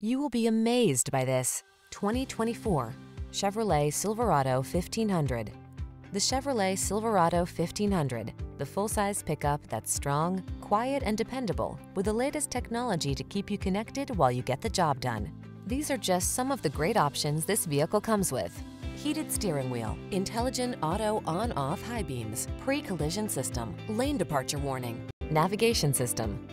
You will be amazed by this 2024 Chevrolet Silverado 1500. The Chevrolet Silverado 1500, the full-size pickup that's strong, quiet, and dependable with the latest technology to keep you connected while you get the job done. These are just some of the great options this vehicle comes with. Heated steering wheel, intelligent auto on-off high beams, pre-collision system, lane departure warning, navigation system,